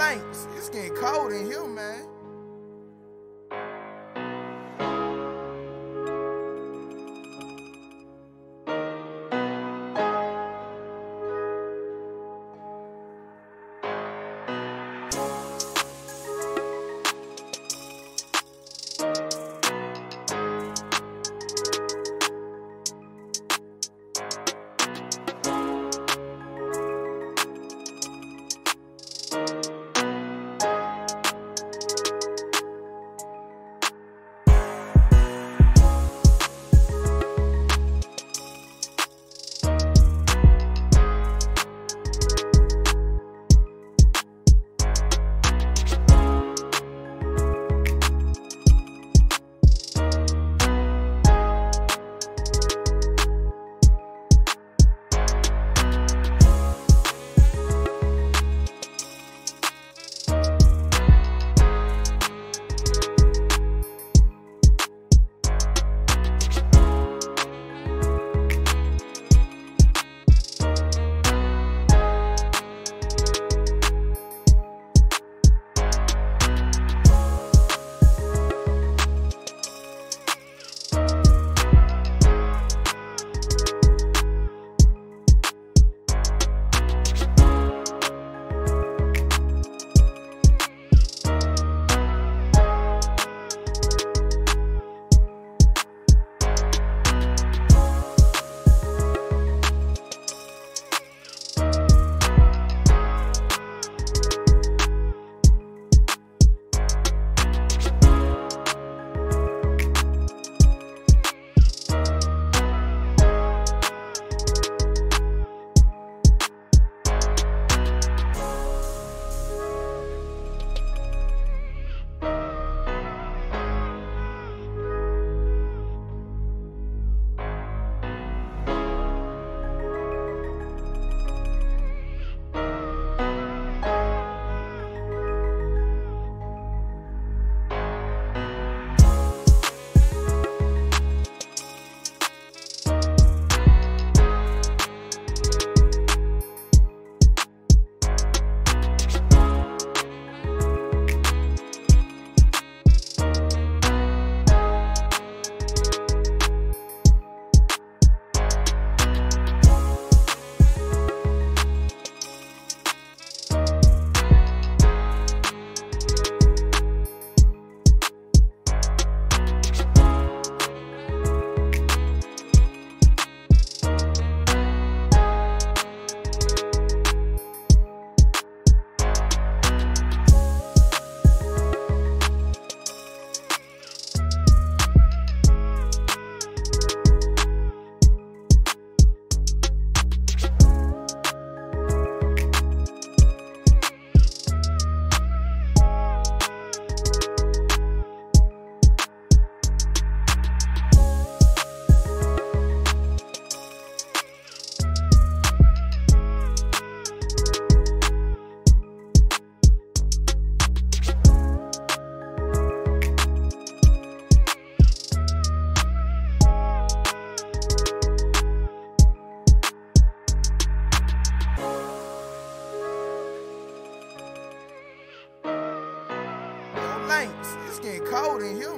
It's getting cold in here, man. Getting cold in here,